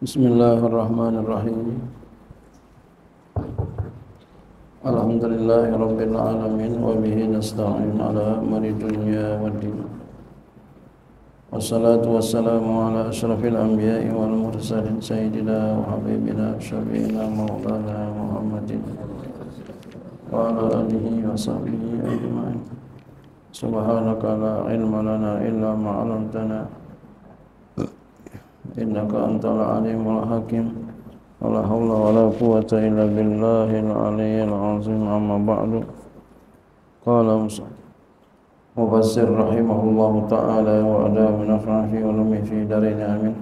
بسم الله الرحمن الرحيم. الحمد لله رب العالمين وبه نستعين على أمر الدنيا والدين. والصلاة والسلام على أشرف الأنبياء والمرسلين سيدنا وحبيبنا شفينا مولانا محمد وعلى آله وصحبه أجمعين. سبحانك لا علم لنا إلا ما علمتنا. إنك أنت العليم الحكيم. ولا حول ولا قوة إلا بالله العلي العظيم. أما بعد. قال مفسر رحمه الله تعالى وأدام نفع في علمه في دارين آمين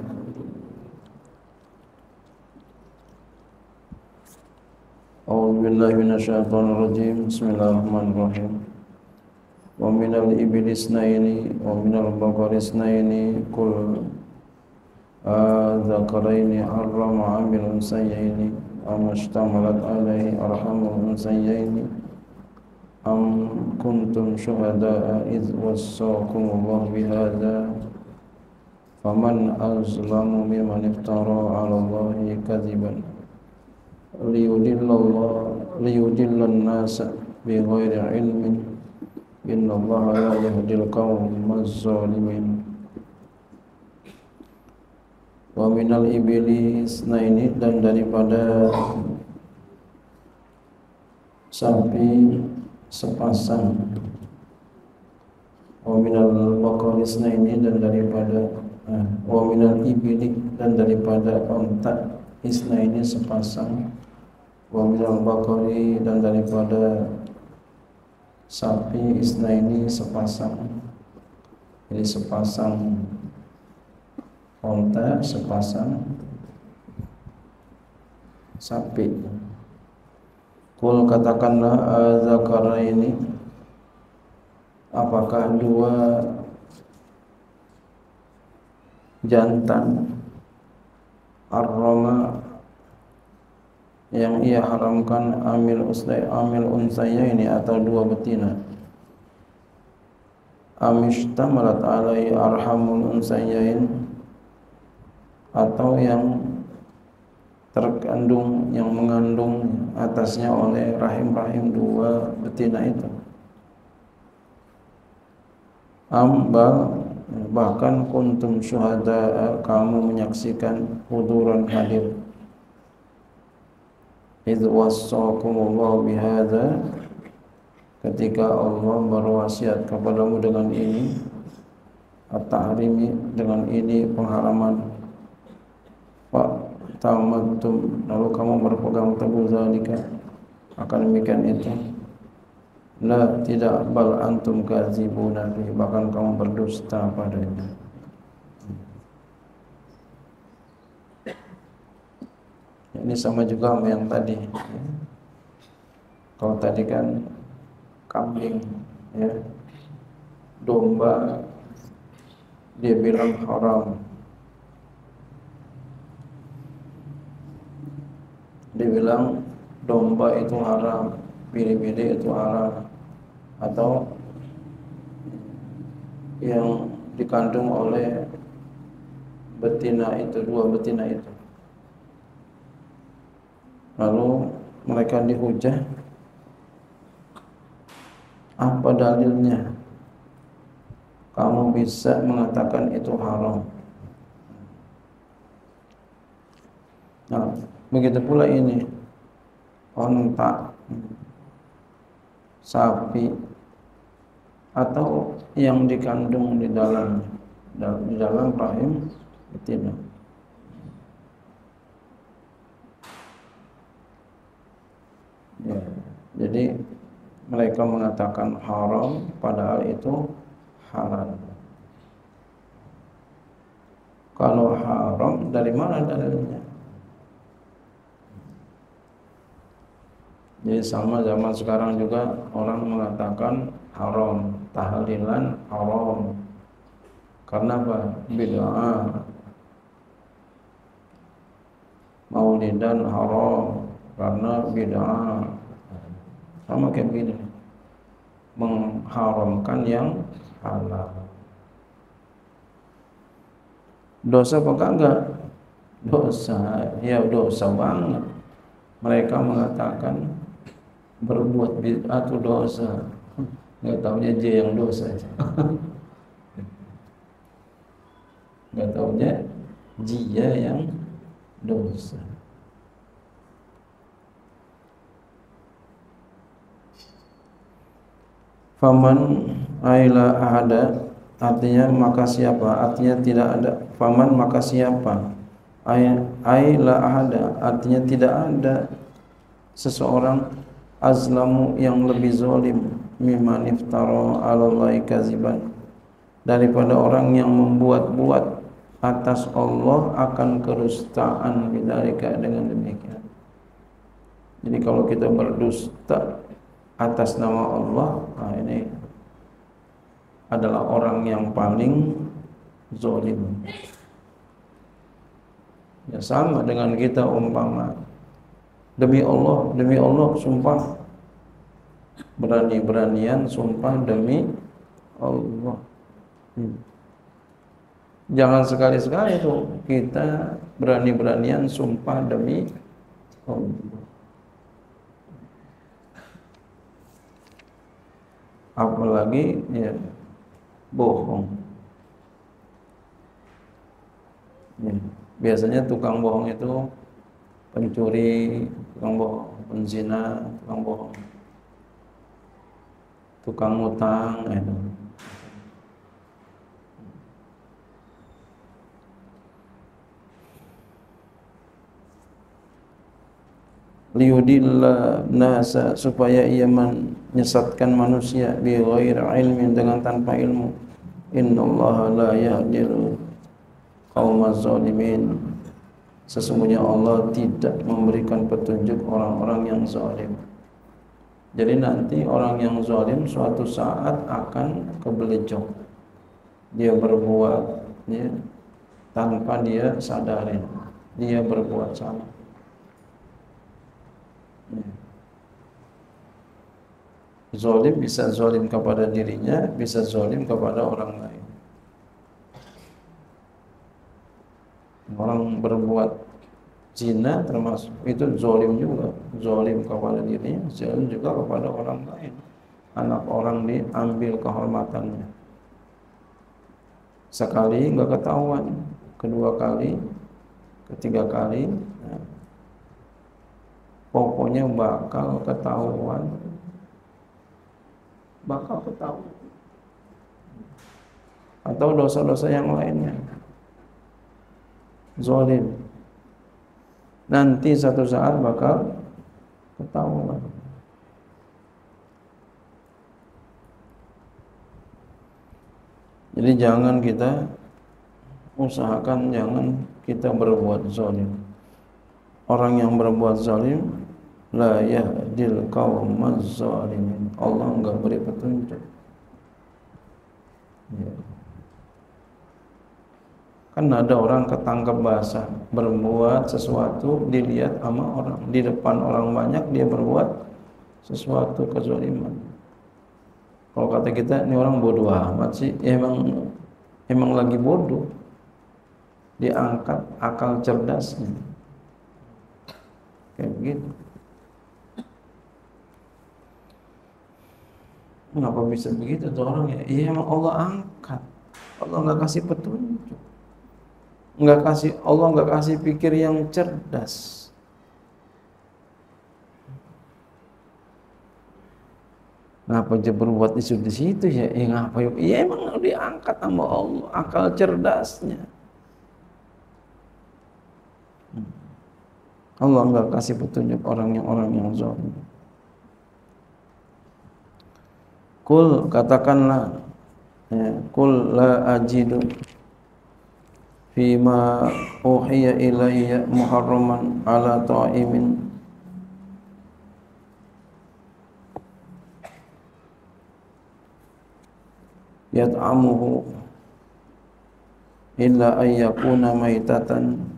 أعوذ بالله من الشيطان الرجيم. بسم الله الرحمن الرحيم. ومن الإبل اثنين ومن البقر اثنين. كل ذكرين حرم عن الأنثيين أم اشتملت عليه أرحم الأنثيين أم كنتم شهداء إذ وصاكم الله بهذا؟ فمن أظلم ممن افترى على الله كذبا. ليدل الله ليدل الناس بغير علم. إن الله لا يهدي القوم الظالمين. Wa minal iblis nah ini dan daripada sapi sepasang. Wa minal baqaris nah ini dan daripada eh, wa minal iblis dan daripada onta isna ini sepasang. Wa minal baqari dan daripada sapi isna ini sepasang. Jadi sepasang onta sepasang. Sapi. Kul katakanlah azakara ini apakah dua jantan arroma yang ia haramkan amil usai amil unsaya ini atau dua betina? Amishtamalat alai arhamul unsayain atau yang terkandung yang mengandung atasnya oleh rahim-rahim dua betina itu. Amba bahkan kuntum syuhada kamu menyaksikan huduran hadir. Idh bihadza ketika Allah berwasiat kepadamu dengan ini at-tahrimi dengan ini pengharaman Pak tamatum lalu kamu berpegang teguh zalika. Akan demikian itu. La tidak bal antum kadzibuna bahkan kamu berdusta padanya. Ini sama juga sama yang tadi. Kalau tadi kan kambing ya. Domba dia bilang haram dibilang domba itu haram, bili-bili itu haram atau yang dikandung oleh betina itu dua betina itu. Lalu mereka dihujah apa dalilnya? Kamu bisa mengatakan itu haram. Nah, Begitu pula ini onta, sapi atau yang dikandung di dalam di dalam rahim betina. Ya, jadi mereka mengatakan haram padahal itu halal. Kalau haram dari mana dalilnya? Jadi sama zaman sekarang juga orang mengatakan haram, tahlilan haram. Karena apa? Bid'ah. Maulidan haram karena bid'ah. Sama kayak begini. Mengharamkan yang halal. Dosa apa enggak? dosa ya dosa banget mereka mengatakan berbuat itu dosa. Nggak tahunya J yang dosa. Nggak tahunya dia yang dosa. Faman aila ada artinya maka siapa? Artinya tidak ada. Faman maka siapa? Aila ada artinya tidak ada. Seseorang azlamu yang lebih zalim mimman iftara 'ala Allahi kaziban daripada orang yang membuat-buat atas Allah akan kerustaan bidzalika dengan demikian. Jadi kalau kita berdusta atas nama Allah, nah ini adalah orang yang paling zalim. Ya sama dengan kita umpama demi Allah, demi Allah sumpah berani-beranian sumpah demi Allah. Hmm. Jangan sekali-sekali itu kita berani-beranian sumpah demi Allah. Apalagi ya bohong. Ya. Biasanya tukang bohong itu pencuri, tukang bohong, penzina, tukang bohong. Tukang utang itu liyudilla nasa supaya ia menyesatkan manusia bi ghairi ilmin dengan tanpa ilmu. Innallaha la yahdil qaumaz zalimin sesungguhnya Allah tidak memberikan petunjuk orang-orang yang zalim jadi nanti orang yang zalim suatu saat akan kebelecok. Dia berbuat ya, tanpa dia sadarin. Dia berbuat salah. Ya. Zolim bisa zolim kepada dirinya, bisa zolim kepada orang lain. Orang berbuat zina termasuk itu zolim juga. Zolim kepada dirinya zolim juga kepada orang lain. Anak orang diambil kehormatannya. Sekali nggak ketahuan kedua kali ketiga kali ya. pokoknya bakal ketahuan. Bakal ketahuan. Atau dosa-dosa yang lainnya zolim nanti satu saat bakal ketahuan. Jadi jangan kita usahakan jangan kita berbuat zalim. Orang yang berbuat zalim la yahdil qaumaz zalimin. Allah enggak beri petunjuk. Ya. Kan ada orang ketangkep basah berbuat sesuatu dilihat sama orang di depan orang banyak dia berbuat sesuatu kezaliman. Kalau kata kita ini orang bodoh amat sih, emang emang lagi bodoh. Diangkat akal cerdasnya. Kayak begitu. Kenapa bisa begitu tuh orang ya? Iya emang Allah angkat. Allah nggak kasih petunjuk nggak kasih Allah nggak kasih pikir yang cerdas. Ngapa dia berbuat isu di situ ya? Ya ngapa? Ya emang diangkat sama Allah akal cerdasnya. Allah nggak kasih petunjuk orang yang orang yang zalim. Kul katakanlah ya, kul la ajidu fima uhiya ilayya muharraman ala ta'imin yat'amuhu illa an yakuna maitatan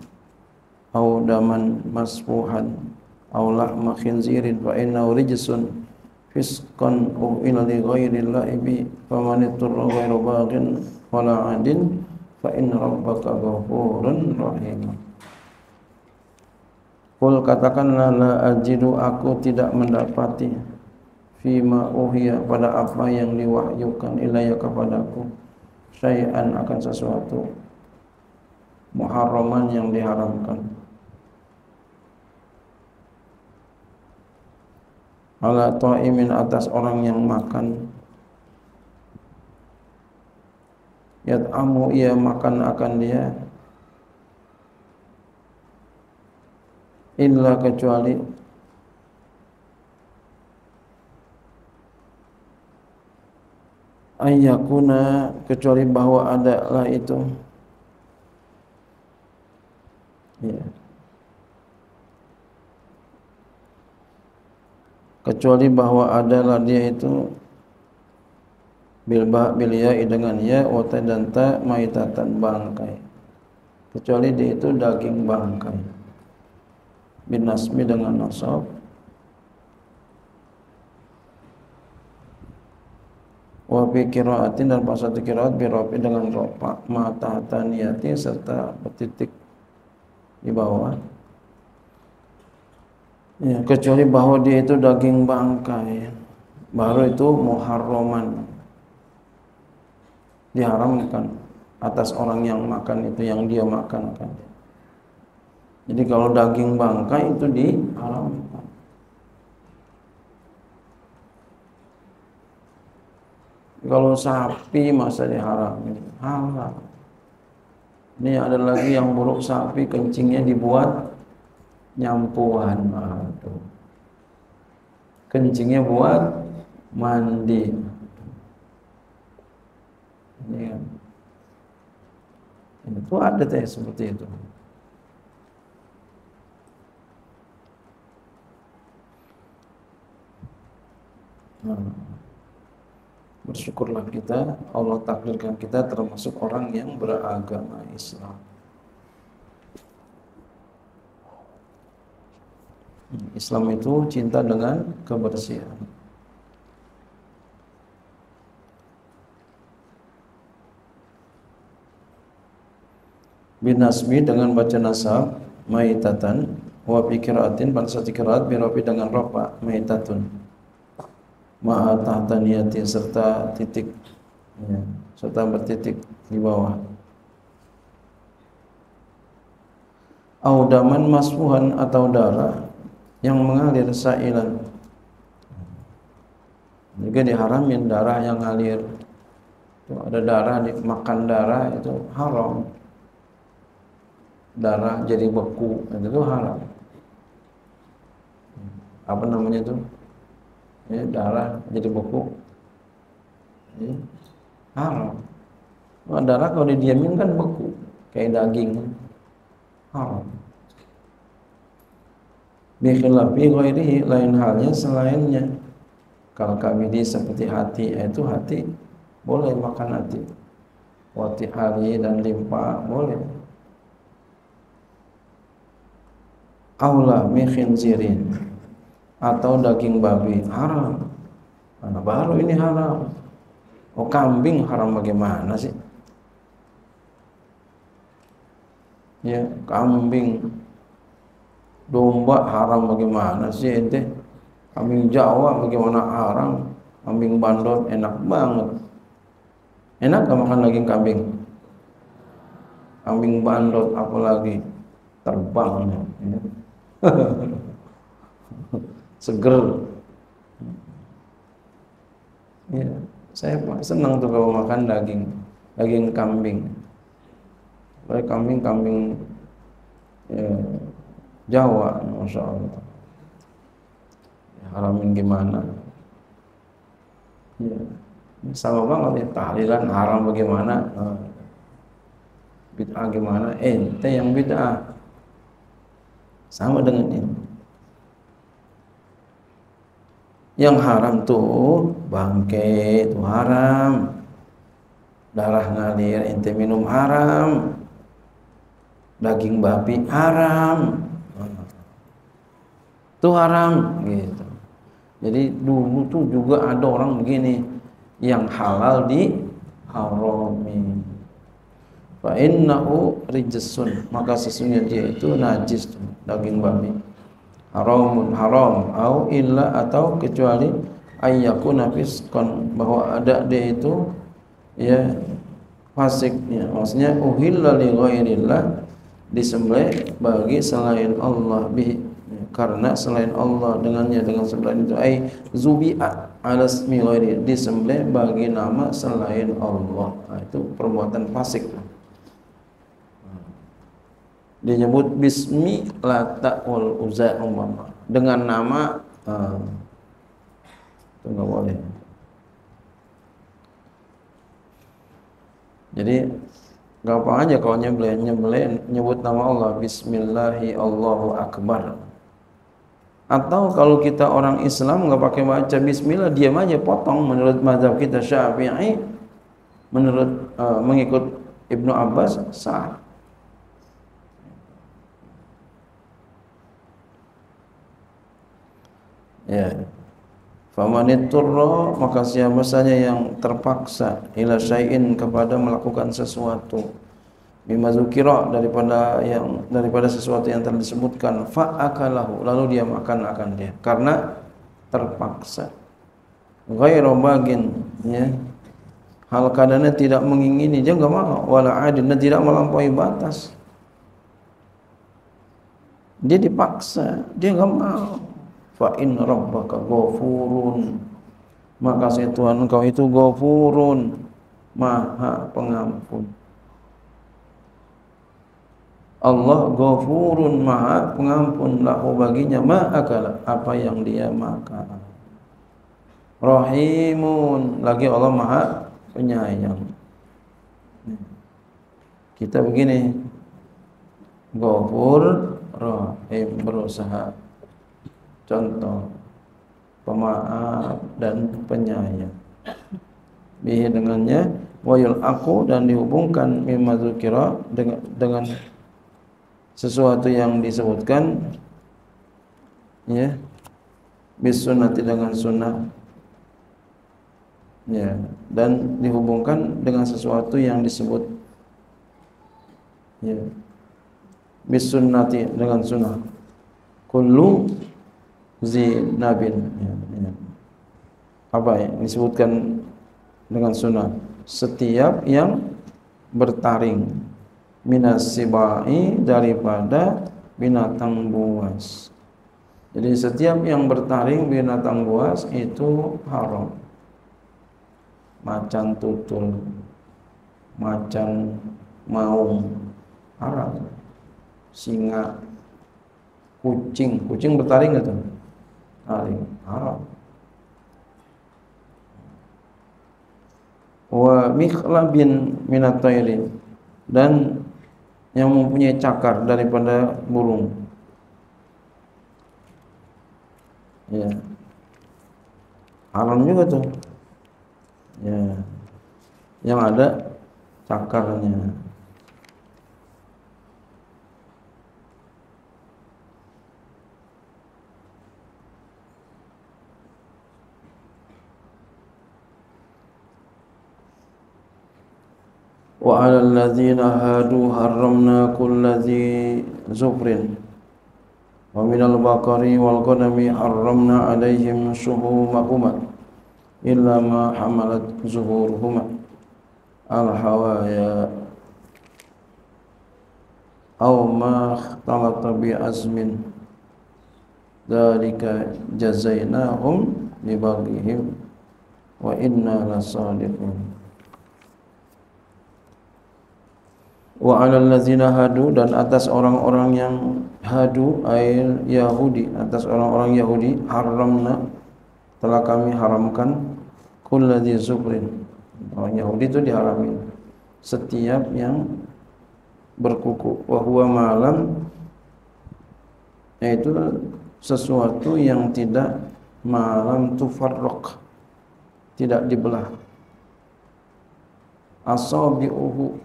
aw daman masfuhan aw lahma khinzirin fa innahu rijsun fisqan ila li ghairi llahi faman ittara ghairu baghin wala adin fa inna rabbaka ghafurun rahim. Kul katakanlah la ajidu aku tidak mendapati fima uhiya pada apa yang diwahyukan ilayya kepadaku. Syai'an akan sesuatu muharraman yang diharamkan. Ala ta'imin atas orang yang makan yat'amu ia makan akan dia illa kecuali ayyakuna kecuali bahwa adalah itu ya. kecuali bahwa adalah dia itu bilba bilia dengan ya wata dan ta maitatan bangkai. Kecuali dia itu daging bangkai. Bin nasmi dengan nasab. Wa fi qiraatin dan pas satu qiraat bi dengan ropa mata taniyati serta petitik di bawah. Ya kecuali bahwa dia itu daging bangkai. Baru itu muharraman diharamkan atas orang yang makan itu yang dia makan kan. Jadi kalau daging bangkai itu diharamkan. Kalau sapi masa diharam halal. Ini ada lagi yang buruk sapi kencingnya dibuat nyampuan. Kencingnya buat mandi. Ya. Itu ada teh seperti itu. Nah, bersyukurlah kita Allah takdirkan kita termasuk orang yang beragama Islam. Islam itu cinta dengan kebersihan. Binasmi dengan baca nasab maitatan wa fi qiraatin pada satu dengan rofa maitatun. Ma'a tahta niyati serta titik ya, serta bertitik di bawah. Audaman masfuhan atau darah yang mengalir sailan. Juga diharamin darah yang ngalir. Itu ada darah makan darah itu haram darah jadi beku itu haram. Apa namanya itu? Ya, darah jadi beku. Ya, haram. Nah, darah kalau didiamin kan beku kayak daging. Haram. Bikhilafi ghairihi lain halnya selainnya. Kalau kabidi seperti hati itu hati boleh makan hati. Wati hari dan limpa boleh aula min khinzirin atau daging babi haram. Mana baru ini haram. Oh kambing haram bagaimana sih? Ya, kambing domba haram bagaimana sih ente? Kambing Jawa bagaimana haram? Kambing bandot enak banget. Enak gak makan daging kambing? Kambing bandot apalagi terbang. Ya. seger. Ya saya senang tuh kalau makan daging daging kambing. Kambing kambing ya, Jawa masya Allah. Ya, haramin gimana? Ya sama banget ya tahlilan haram bagaimana? Nah, bid'ah gimana? Ente yang bid'ah sama dengan ini. Yang haram tuh bangke itu haram. Darah ngalir ente minum haram. Daging babi haram. Itu haram gitu. Jadi dulu tuh juga ada orang begini yang halal di harami fa innahu rijsun. Maka sesungguhnya dia itu najis daging babi. Haramun haram. Au illa atau kecuali ayyakuna fisqan. Bahwa ada dia itu ya fasik ya maksudnya uhilla li ghairillah disembelih bagi selain Allah bi. Karena selain Allah dengannya dengan sembelihan itu ai zubi'a ala ismi ghairi. Disembelih bagi nama selain Allah. Nah, itu perbuatan fasik dia nyebut bismi lata wal umpama dengan nama uh, itu enggak boleh. Jadi gampang aja kalau nyembelih nyembelih nyebut nama Allah. Bismillahi Allahu Akbar. Atau kalau kita orang Islam nggak pakai baca Bismillah diam aja potong. Menurut mazhab kita Syafi'i menurut uh, mengikut Ibnu Abbas sah ya. Famaniturra maka siapa saja yang terpaksa ila syai'in kepada melakukan sesuatu bima zukira daripada yang daripada sesuatu yang telah disebutkan fa akalahu lalu dia makan akan dia. Karena terpaksa. Ghairu bagin ya. Hal keadaannya tidak mengingini dia enggak mau. Wala adin tidak melampaui batas. Dia dipaksa dia enggak mau fa in rabbaka ghafurun. Maka Tuhan engkau itu ghafurun. Maha pengampun. Allah ghafurun maha pengampun. Lahu baginya ma akala apa yang dia makan? Rahimun. Lagi Allah maha penyayang. Kita begini. Ghafur rahim berusaha contoh pemaaf dan penyayang. Bihi dengannya wayul aku dan dihubungkan mimma dzukira dengan dengan sesuatu yang disebutkan ya bis sunnati dengan sunnah. Ya dan dihubungkan dengan sesuatu yang disebut ya bis sunnati dengan sunnah. Kullu zinabin ya, ya. apa yang disebutkan dengan sunnah? Setiap yang bertaring minas sibai daripada binatang buas. Jadi setiap yang bertaring binatang buas itu haram. Macan tutul macan maung haram. Singa kucing. Kucing bertaring gitu saling haram. Wa mikhlabin minat dan yang mempunyai cakar daripada burung. Ya. Haram juga tuh. Ya. Yang ada cakarnya وعلى الذين هادوا حرمنا كل ذي زفر ومن البقر والغنم حرمنا عليهم شهومهما إلا ما حملت زهورهما الحوايا أو ما اختلط بعزم ذلك جزيناهم ببغيهم وإنا لصادقون. Wa 'alal ladzina hadu dan atas orang-orang yang hadu air Yahudi. Atas orang-orang Yahudi haramna telah kami haramkan kulladzi zufrin orang Yahudi itu diharami. Setiap yang berkuku. Wa huwa malam yaitu sesuatu yang tidak malam tufarraq tidak dibelah. Asabi'uhu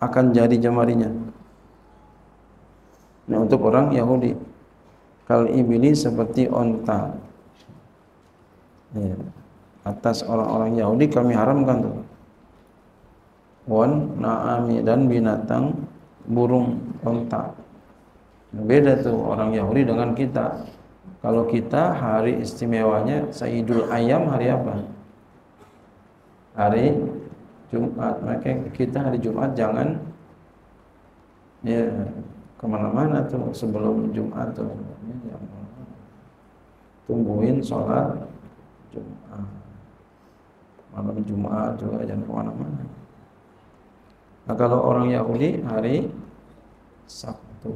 akan jadi jemarinya. Nah untuk orang Yahudi kal ibili seperti onta. Ya. Atas orang-orang Yahudi kami haramkan tuh. Wan naami dan binatang burung onta. Beda tuh orang Yahudi dengan kita. Kalau kita hari istimewanya Sayyidul Ayam hari apa? Hari Jumat. Maka kita hari Jumat jangan ya ke mana-mana tuh sebelum Jumat tuh. Ya, tungguin sholat Jumat. Malam Jumat juga jangan ke mana-mana. Nah kalau orang Yahudi hari Sabtu.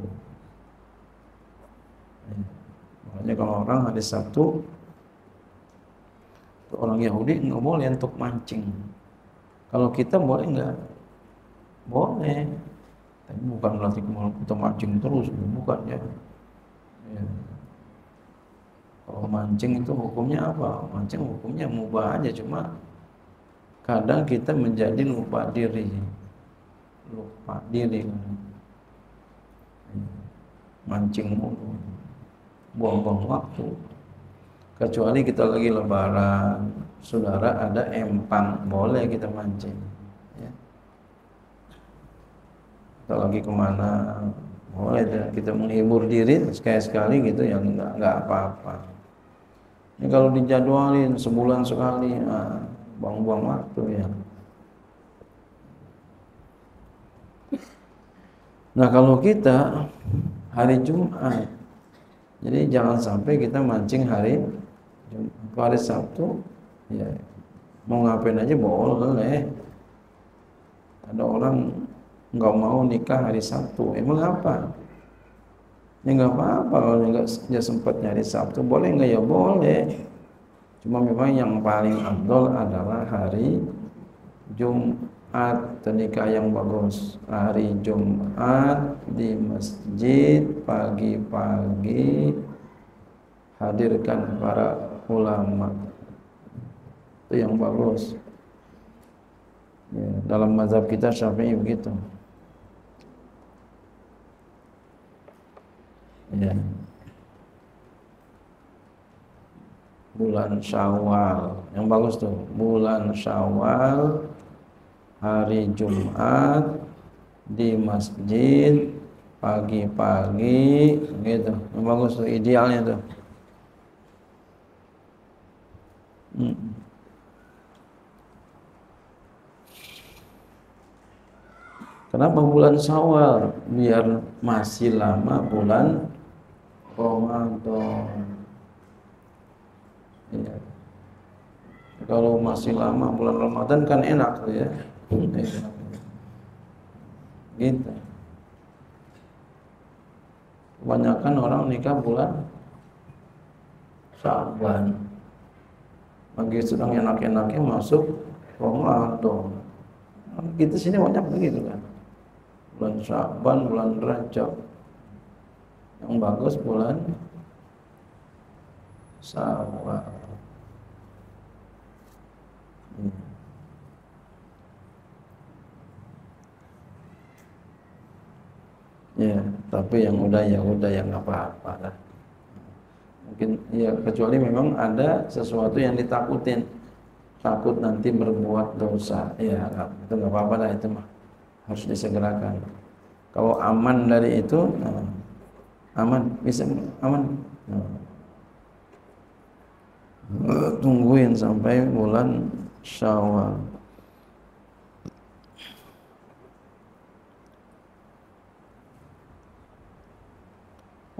Makanya kalau orang hari Sabtu orang Yahudi nggak boleh untuk mancing. Kalau kita boleh nggak? Boleh. Tapi bukan berarti kita mancing terus, bukan ya. ya. Kalau mancing itu hukumnya apa? Mancing hukumnya mubah aja cuma kadang kita menjadi lupa diri. Lupa diri. Mancing mulu buang-buang waktu kecuali kita lagi lebaran saudara ada empang boleh kita mancing ya. kita lagi ke mana boleh kita menghibur diri sekali-sekali gitu yang enggak enggak apa-apa. Ini kalau dijadwalin sebulan sekali ah, buang-buang waktu ya. Nah kalau kita hari Jumat jadi jangan sampai kita mancing hari hari Sabtu ya. Mau ngapain aja boleh. Ada orang nggak mau nikah hari Sabtu, emang apa? Ya nggak apa-apa kalau nggak dia sempat nyari Sabtu, boleh nggak? Ya boleh. Cuma memang yang paling abdul adalah hari Jumat. Nikah yang bagus. Hari Jumat di masjid pagi-pagi. Hadirkan para ulama itu yang bagus. Ya, dalam mazhab kita syafi'i begitu. Ya. Bulan syawal. Yang bagus tuh bulan syawal hari Jumat di masjid pagi-pagi gitu. Yang bagus tuh idealnya tuh. Hmm. Kenapa bulan Syawal? Biar masih lama bulan Ramadan. Ya. Kalau masih lama bulan Ramadan kan enak tuh ya. Gitu. Kebanyakan orang nikah bulan Syaban. Bagi sedang enak-enaknya masuk Ramadan. Kita sini banyak begitu kan. Bulan Syaban, bulan Rajab. Yang bagus bulan Syawal. Hmm. ya tapi yang udah ya udah yang apa-apa lah mungkin ya kecuali memang ada sesuatu yang ditakutin takut nanti berbuat dosa ya itu nggak apa-apa lah itu mah harus disegerakan. Kalau aman dari itu nah, aman bisa aman. Nah. tungguin sampai bulan Syawal.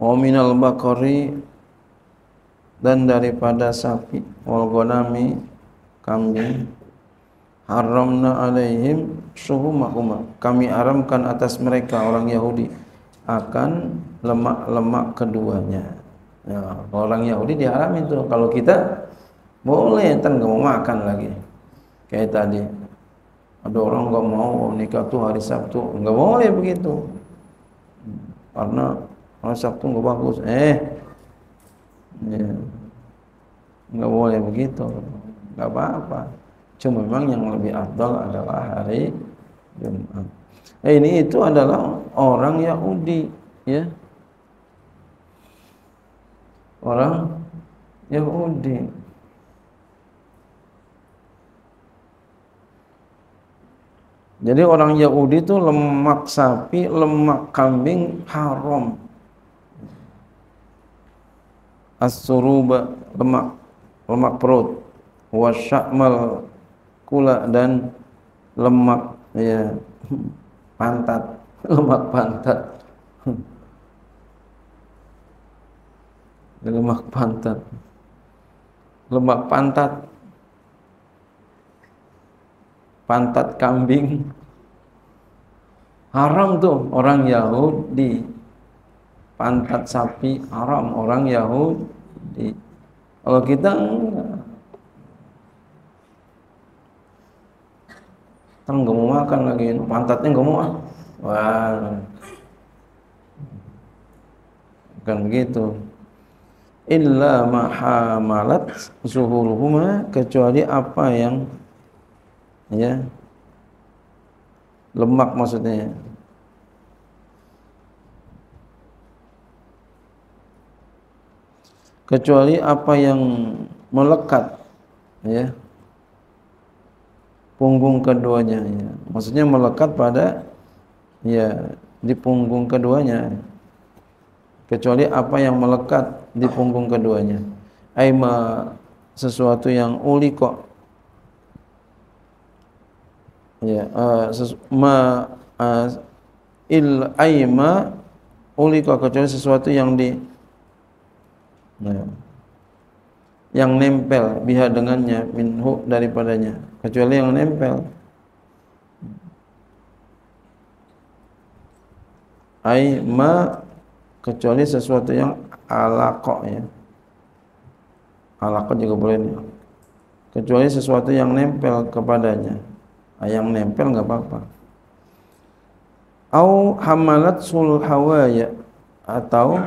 Wa bakari dan daripada sapi wal kambing haramna alaihim suhumahuma. Kami haramkan atas mereka orang Yahudi akan lemak-lemak keduanya. Ya, orang Yahudi diharam itu. Kalau kita boleh nggak mau makan lagi. Kayak tadi ada orang nggak mau nikah tuh hari Sabtu. Nggak boleh begitu. Karena kalau Sabtu nggak bagus, eh, ya. boleh begitu, nggak apa-apa. Cuma memang yang lebih afdal adalah hari Jumat. Eh, ini itu adalah orang Yahudi, ya. Orang Yahudi. Jadi orang Yahudi itu lemak sapi, lemak kambing haram as-suruba lemak lemak perut wa sya'mal kula dan lemak ya pantat lemak pantat. Lemak pantat. Lemak pantat. Pantat kambing. Haram tuh orang Yahudi. Pantat sapi haram orang Yahudi. Kalau kita enggak kan nggak mau makan lagi. Pantatnya nggak mau ah. Wah. Kan begitu illa mahamalat zuhuruhuma kecuali apa yang ya lemak maksudnya. Kecuali apa yang melekat ya punggung keduanya ya. maksudnya melekat pada ya di punggung keduanya. Kecuali apa yang melekat di punggung keduanya. Aima sesuatu yang uli kok. Ya uh, ma uh, il aima uli kok kecuali sesuatu yang di ya, yang nempel biha dengannya minhu daripadanya kecuali yang nempel ai ma kecuali sesuatu yang alaqah ya. Alaqah juga boleh nih. Kecuali sesuatu yang nempel kepadanya. Ah, yang nempel enggak apa-apa. Au hamalat sul hawaya atau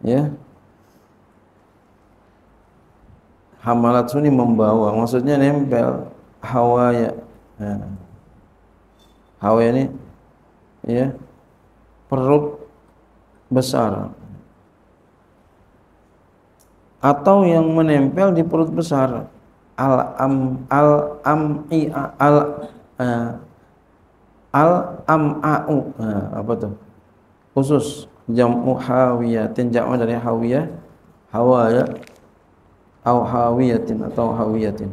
ya hamalat suni membawa maksudnya nempel hawaya ya. hawaya ini ya perut besar. Atau yang menempel di perut besar. Al am al am i al uh, al am au uh, apa tuh? Khusus. Jamu hawiyatin jamu dari hawiyah. Hawaya au hawiyatin atau hawiyatin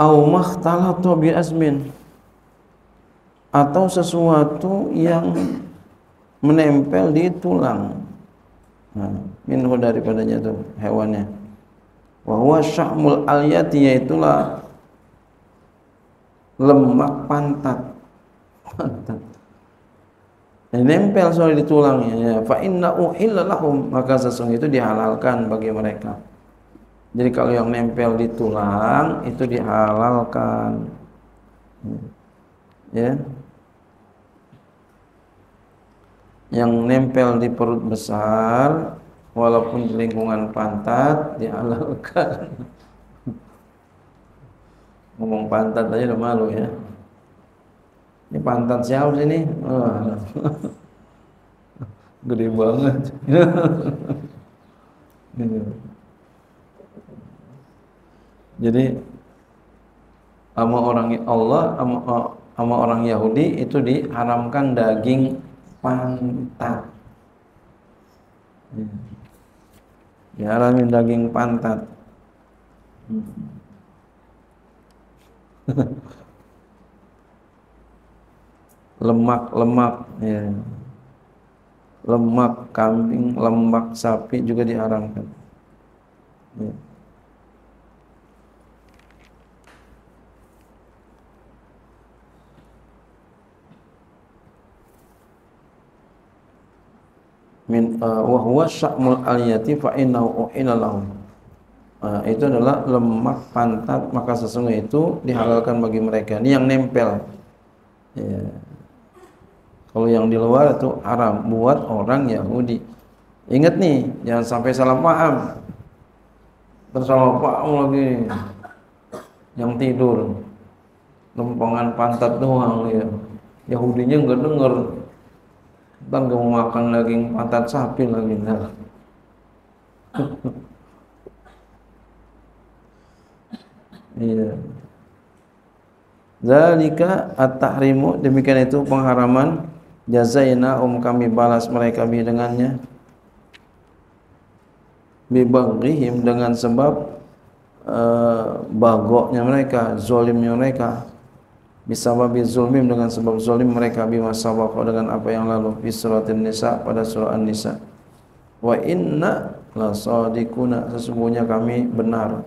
au makhtalatu bi asmin atau sesuatu yang menempel di tulang. Nah, minhu daripadanya itu hewannya. Wa huwa syahmul aliyati yaitulah lemak pantat. Pantat. Nempel soal di tulangnya ya. Fa inna uhilla lahum maka sesungguhnya itu dihalalkan bagi mereka. Jadi kalau yang nempel di tulang itu dihalalkan. Ya. yang nempel di perut besar walaupun di lingkungan pantat dihalalkan ngomong pantat aja udah malu ya ini pantat siapa sih ini oh. gede banget jadi sama orang Allah sama, sama orang Yahudi itu diharamkan daging pantat. Ya. Dialami daging pantat. Lemak-lemak ya. Lemak kambing, lemak sapi juga diharamkan. Ya. min uh, wa huwa sya'mul aliyati fa innahu lahum. Uh, itu adalah lemak pantat maka sesungguhnya itu dihalalkan bagi mereka. Ini yang nempel. Ya. Kalau yang di luar itu haram buat orang Yahudi. Ingat nih, jangan sampai salah paham. Tersalah paham lagi. Yang tidur lempengan pantat doang ya. Yahudinya enggak dengar Bang gak mau makan daging pantat sapi lagi nah. Iya. Zalika at-tahrimu demikian itu pengharaman jazainahum kami balas mereka bi dengannya. Bibaghihim dengan sebab uh, bagoknya mereka zalimnya mereka. Bisababi zulmim dengan sebab zalim mereka bima sabaqa dengan apa yang lalu. Fi suratin nisa pada surah an-nisa. Wa inna la sadiquna sesungguhnya kami benar.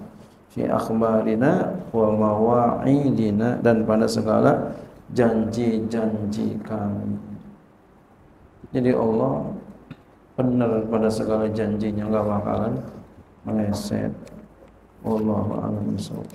Fi akhbarina wa mawa'idina dan pada segala janji-janji kami jadi Allah benar pada segala janjinya enggak bakalan meleset. Wallahu a'lam bishawab